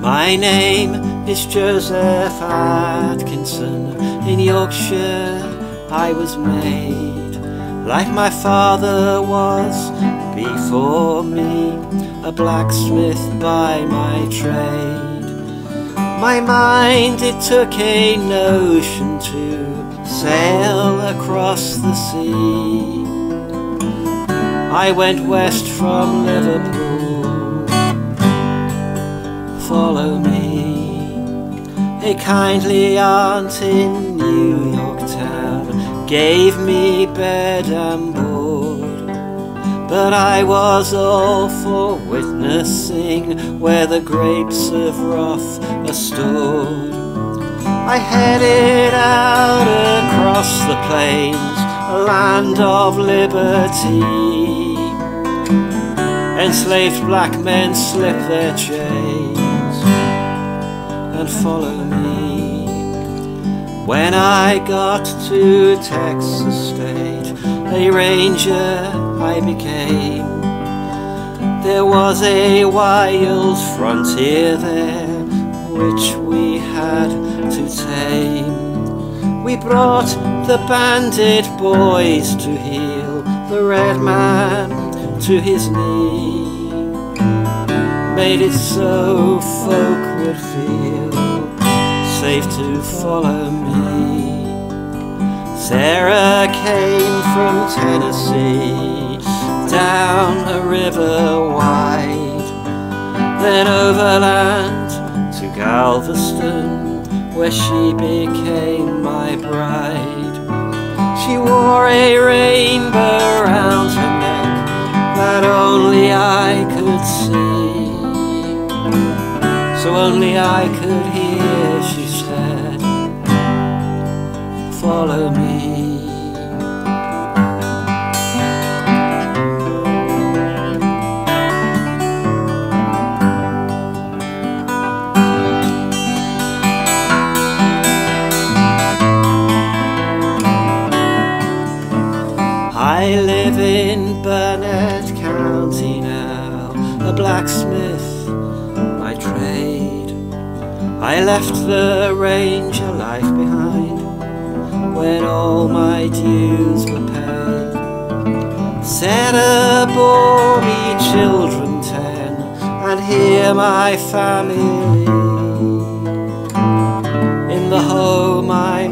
My name is Joseph Atkinson. In Yorkshire I was made, like my father was before me, a blacksmith by my trade. My mind it took a notion to sail across the sea. I went west from Liverpool. Follow me. A kindly aunt in New York town gave me bed and board. But I was all for witnessing where the grapes of wrath are stored. I headed out across the plains, a land of liberty. Enslaved black men slip their chains and follow me. When I got to Texas State, a ranger I became. There was a wild frontier there which we had to tame. We brought the bandit boys to heel the red man to his knee. Made it so folk would feel to follow me. Sarah came from Tennessee down a river wide, then overland to Galveston, where she became my bride. She wore a rainbow round her neck that only I could see. So only I could hear, Follow me. I live in Burnet County now, a blacksmith by trade. I left the ranger life behind when all my dues were paid. Sarah bore me children ten, and here my family. In the home I